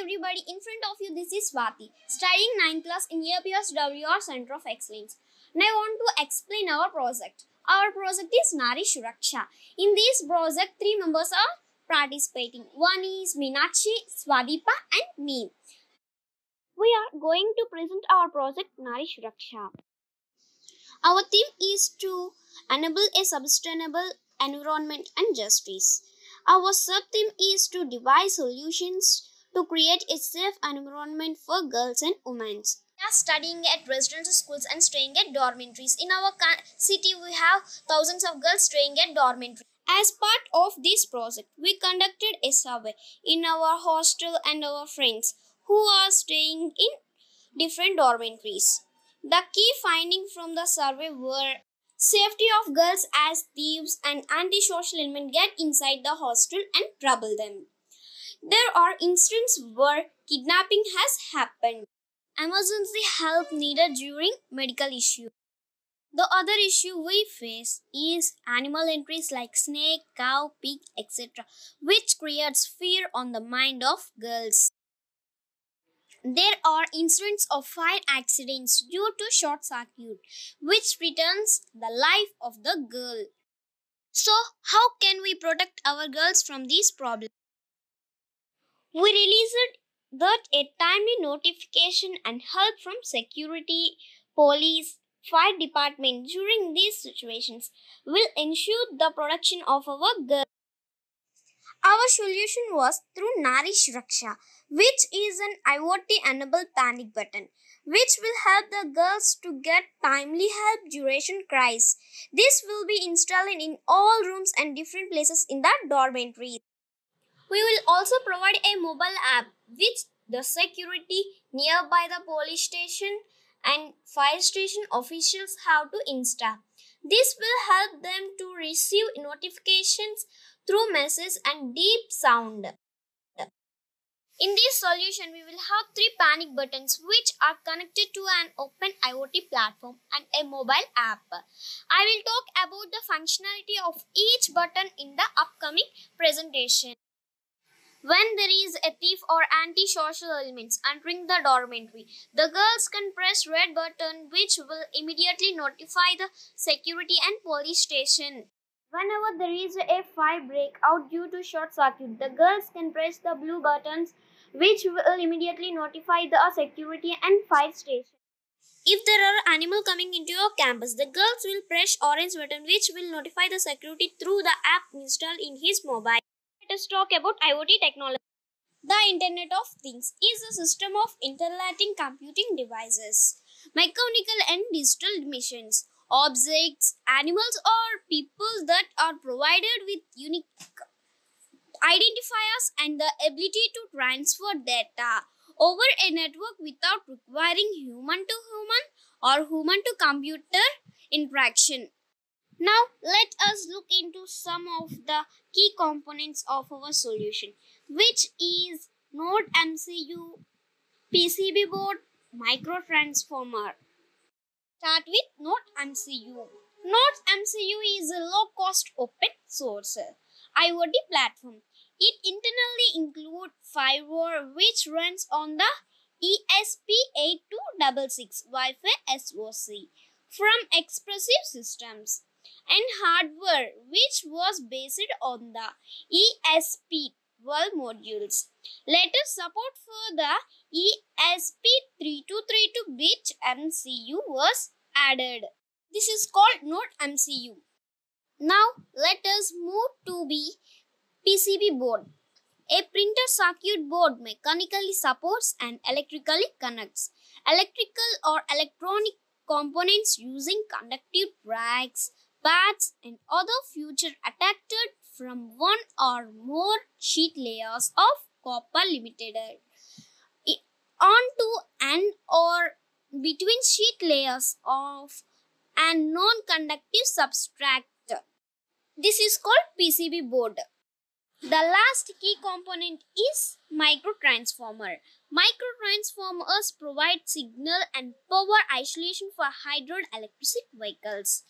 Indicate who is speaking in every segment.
Speaker 1: everybody, in front of you this is Swati, studying 9th class in APS WR Center of Excellence. Now I want to explain our project. Our project is Nari Suraksha. In this project, three members are participating. One is Minachi, Swadipa and me. We are going to present our project Nari Suraksha. Our theme is to enable a sustainable environment and justice. Our sub-theme is to devise solutions to create a safe environment for girls and women. We are studying at residential schools and staying at dormitories. In our city, we have thousands of girls staying at dormitories. As part of this project, we conducted a survey in our hostel and our friends who are staying in different dormitories. The key findings from the survey were safety of girls as thieves and antisocial elements get inside the hostel and trouble them. There are instances where kidnapping has happened. Emergency help needed during medical issue. The other issue we face is animal entries like snake, cow, pig, etc., which creates fear on the mind of girls. There are incidents of fire accidents due to short circuit, which threatens the life of the girl. So, how can we protect our girls from these problems? We released that a timely notification and help from security, police, fire department during these situations will ensure the protection of our girls. Our solution was through Nari Raksha, which is an IoT enabled panic button, which will help the girls to get timely help duration crisis. This will be installed in all rooms and different places in the dormitory. We will also provide a mobile app which the security nearby the police station and fire station officials have to install. This will help them to receive notifications through message and deep sound. In this solution, we will have three panic buttons which are connected to an open IoT platform and a mobile app. I will talk about the functionality of each button in the upcoming presentation. When there is a thief or anti-social elements entering the dormitory, the girls can press red button which will immediately notify the security and police station. Whenever there is a fire breakout due to short circuit, the girls can press the blue buttons which will immediately notify the security and fire station. If there are animal coming into your campus, the girls will press orange button which will notify the security through the app installed in his mobile. Us talk about IoT technology. The Internet of Things is a system of interacting computing devices, mechanical and digital machines, objects, animals, or people that are provided with unique identifiers and the ability to transfer data over a network without requiring human to human or human to computer interaction. Now, let us look into some of the key components of our solution, which is Node MCU, PCB board, microtransformer. Start with Node MCU. Node MCU is a low cost open source IoT platform. It internally includes firewall which runs on the ESP8266 Wi-Fi SoC from Espressif Systems and hardware which was based on the ESP12 modules. Later support for the ESP3232 bit MCU was added. This is called Node MCU. Now let us move to the PCB board. A printed circuit board mechanically supports and electrically connects electrical or electronic components using conductive tracks, pads, and other future attached from one or more sheet layers of copper limited onto an or between sheet layers of a non-conductive substrate. This is called PCB board. The last key component is microtransformer. Microtransformers provide signal and power isolation for hydroelectric vehicles.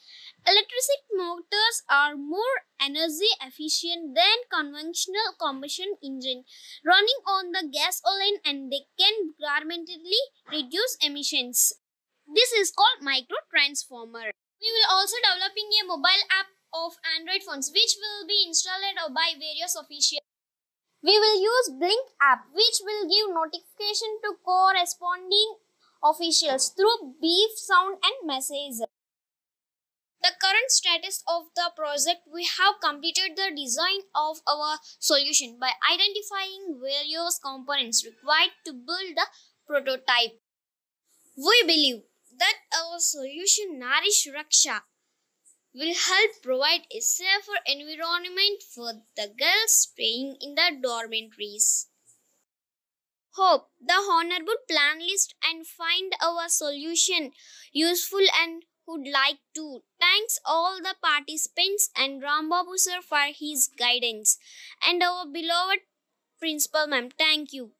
Speaker 1: Electric motors are more energy efficient than conventional combustion engine running on the gasoline and they can dramatically reduce emissions. This is called microtransformer. We will also developing a mobile app of Android phones which will be installed by various officials. We will use Blynk app which will give notification to corresponding officials through beep sound and message. The current status of the project we have completed the design of our solution by identifying various components required to build the prototype. We believe that our solution Nari Suraksha will help provide a safer environment for the girls staying in the dormitories. Hope the Honorable plan list and find our solution useful and would like to thanks all the participants and Rambabu sir for his guidance and our beloved principal ma'am. Thank you.